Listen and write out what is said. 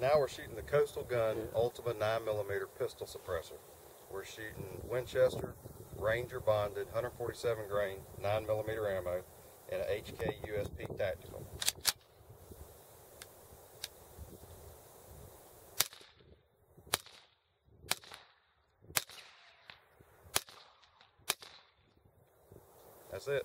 Now we're shooting the Coastal Gun Ultima 9mm pistol suppressor. We're shooting Winchester Ranger bonded 147 grain 9mm ammo and a HK USP tactical. That's it.